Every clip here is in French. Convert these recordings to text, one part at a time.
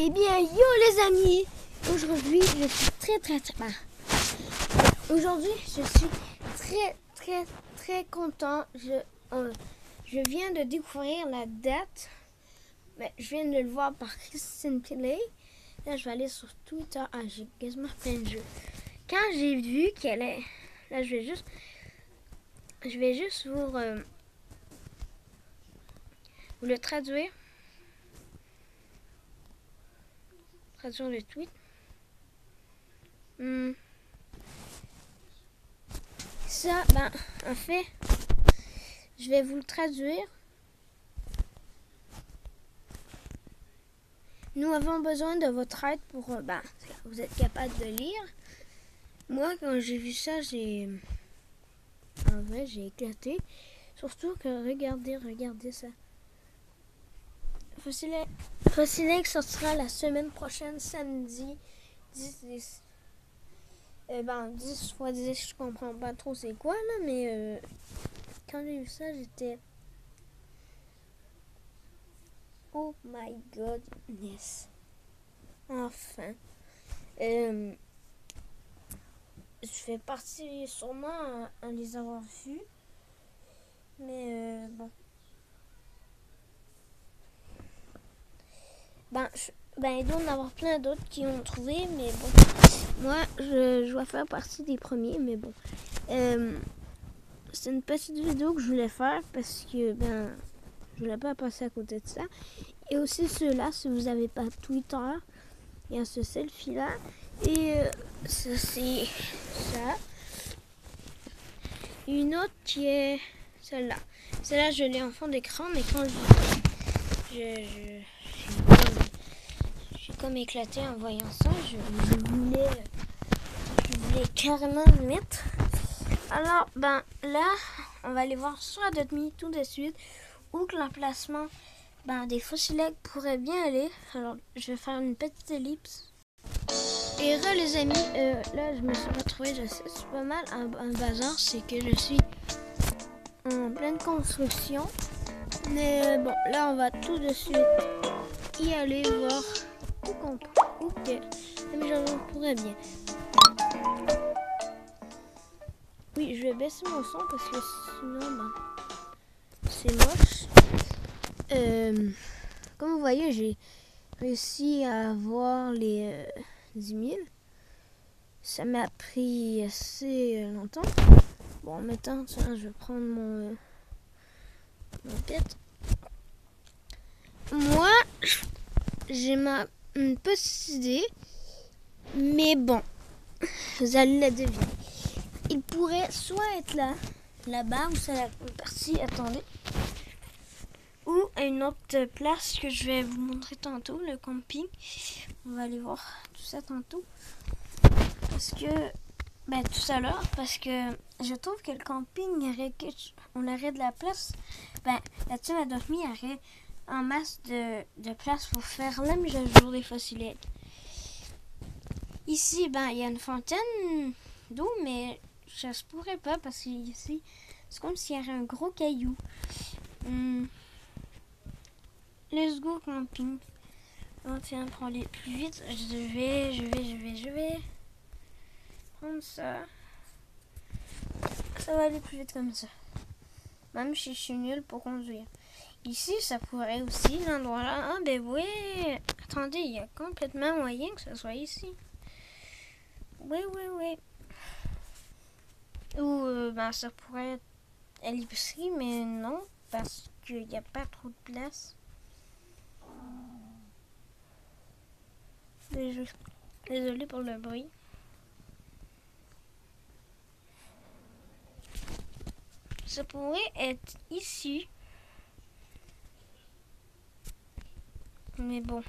Eh bien, yo les amis Aujourd'hui, je suis très très très... ben, Aujourd'hui, je suis très très très content. Je, euh, je viens de découvrir la date. Ben, je viens de le voir par Christine Pillay. Là, je vais aller sur Twitter. Ah, j'ai quasiment plein de jeux. Quand j'ai vu qu'elle est... Là, je vais juste... Je vais juste vous... euh, vous le traduire. Le tweet. Hmm. Ça, ben, en fait, je vais vous le traduire. Nous avons besoin de votre aide pour, euh, ben, vous êtes capable de lire. Moi, quand j'ai vu ça, j'ai, en vrai, j'ai éclaté. Surtout que, regardez, regardez ça. Fossilec sortira la semaine prochaine, samedi 10 10. Euh, ben, 10 fois 10, je comprends pas trop c'est quoi, là, mais euh, quand j'ai vu ça, j'étais... Oh my goodness. Enfin. Euh, je fais partie sûrement à, à les avoir vus. Mais euh, bon. Ben, ben, il doit en avoir plein d'autres qui ont trouvé, mais bon. Moi, je, je dois faire partie des premiers, mais bon. Euh, c'est une petite vidéo que je voulais faire parce que, ben, je voulais pas passer à côté de ça. Et aussi ceux-là, si vous n'avez pas Twitter, il y a ce selfie-là. Et euh, ça, c'est ça. Une autre qui est celle-là. Celle-là, je l'ai en fond d'écran, mais quand je, je suis comme, je suis comme éclaté en voyant ça, je, voulais, carrément le mettre. Alors, ben là, on va aller voir sur Adobe tout de suite où que l'emplacement ben, des fossiles pourrait bien aller. Alors, je vais faire une petite ellipse. Et là, les amis, euh, là, je me suis retrouvée, je sais, c'est pas mal un, un bazar, c'est que je suis en pleine construction. Mais bon, là, on va tout de suite y aller voir que mais j'en pourrais bien. Oui, je vais baisser mon son parce que sinon, ben, c'est moche. Euh, comme vous voyez, j'ai réussi à avoir les euh, 10 000. Ça m'a pris assez longtemps. Bon, maintenant, tiens, je vais prendre mon, euh, mon pet. Moi, j'ai ma une petite idée, mais bon, vous allez la deviner. Il pourrait soit être là, là-bas, où c'est la partie, attendez, ou à une autre place que je vais vous montrer tantôt, le camping. On va aller voir tout ça tantôt. Parce que, ben tout à l'heure, parce que je trouve que le camping, on aurait de la place. Ben, la team a dormi, il y aurait en masse de, place pour faire la mise à jour des fossiles. Ici, ben, il y a une fontaine d'eau, mais ça se pourrait pas parce qu'ici, c'est comme s'il y avait un gros caillou. Hmm. Let's go camping. On tiens, pour aller plus vite. Je vais, je vais, je vais, je vais prendre ça. Ça va aller plus vite comme ça. Même si je suis nulle pour conduire. Ici, ça pourrait aussi, l'endroit là. Ah, ben oui. Attendez, il y a complètement moyen que ce soit ici. Oui, oui, oui. Ou, euh, ben, ça pourrait être à l'épicerie, mais non, parce qu'il n'y a pas trop de place. Désolé pour le bruit. Ça pourrait être ici. Mais bon.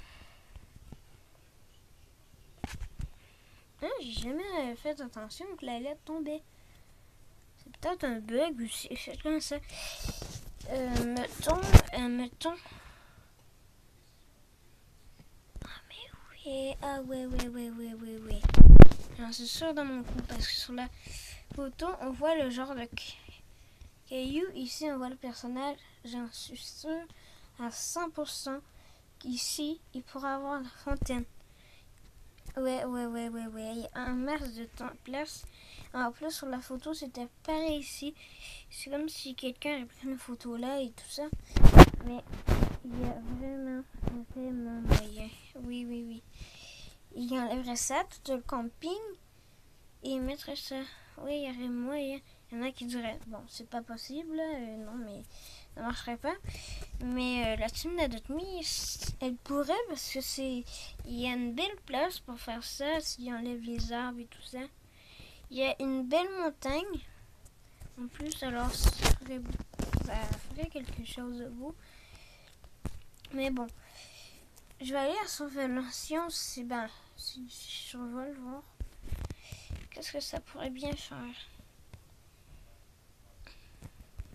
Ah, J'ai jamais fait attention que la lettre tombait. C'est peut-être un bug ou c'est comme ça. Euh, mettons, euh, mettons. Ah mais oui, ah ouais, ouais, ouais, ouais, ouais, ouais. J'en suis dans mon coup parce que sur la photo, on voit le genre de ca- caillou. Ici, on voit le personnage. J'en suis sûre à 100%. Ici, il pourra avoir la fontaine. Ouais, ouais, ouais, ouais, ouais. Il y a un masse de temps, place. En plus, sur la photo, c'était pareil ici. C'est comme si quelqu'un avait pris une photo là et tout ça. Mais il y a vraiment, vraiment moyen. Oui, oui, oui. Il enlèverait ça, tout le camping, et il mettrait ça. Oui, il y aurait moyen. Il y en a qui diraient, bon, c'est pas possible, euh, non, mais ça marcherait pas. Mais euh, la team d'Adotmi, elle pourrait parce que c'est. Il y a une belle place pour faire ça, s'il enlève les arbres et tout ça. Il y a une belle montagne. En plus, alors ça ferait, ça ferait quelque chose de beau. Mais bon. Je vais aller à Surveillance, c'est ben, si je survole, voir. Qu'est-ce que ça pourrait bien faire?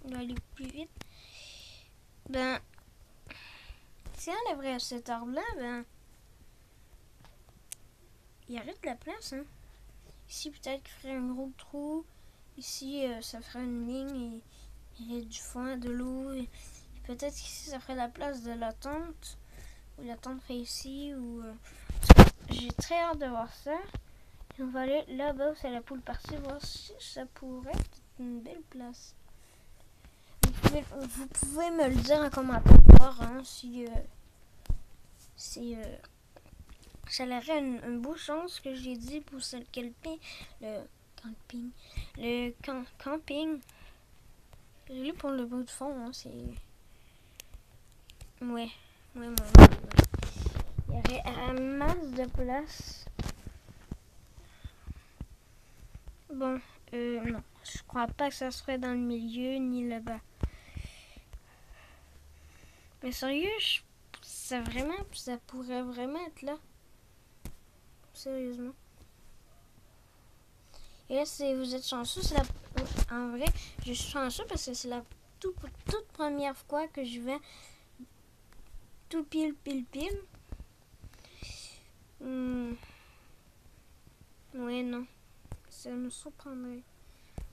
On va aller plus vite. Ben, si on enlèverait cet arbre-là, ben, il arrête la place, hein. Ici, peut-être qu'il ferait un gros trou. Ici, euh, ça ferait une ligne et il y a du foin, de l'eau. Peut-être qu'ici, ça ferait la place de la tente. Ou la tente ferait ici. Ou, euh, J'ai très hâte de voir ça. Et on va aller là-bas, c'est la poule partie, voir si ça pourrait être une belle place. Vous pouvez, me le dire en commentaire hein, si, euh, si euh, ça aurait une, une beau chance que j'ai dit pour ce camping. Le camping. Le camping. J'ai pour le bout de fond, hein, c'est. Ouais. Ouais, ouais, ouais, Il y aurait un masse de place. Bon, euh, non. Je crois pas que ça serait dans le milieu ni là-bas. Mais sérieux, ça vraiment, ça pourrait vraiment être là. Sérieusement. Et là, si vous êtes chanceux, c'est la... En vrai, je suis chanceux parce que c'est la toute, première fois que je vais tout pile, pile, pile. Hmm. Ouais, non. Ça me surprendrait.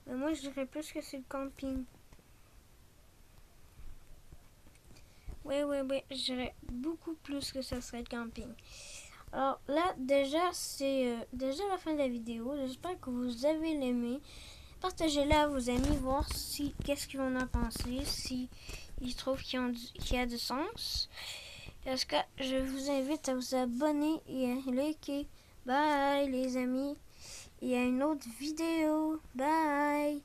Mais moi, je dirais plus que c'est le camping. Oui, oui, oui, je dirais beaucoup plus que ça serait le camping. Alors là, déjà, c'est euh, déjà la fin de la vidéo. J'espère que vous avez l'aimé. Partagez-la à vos amis, voir si qu'est-ce qu'ils en penser, si ils trouvent qu'il y, a du sens. Parce que je vous invite à vous abonner et à liker. Bye les amis. Y a une autre vidéo. Bye.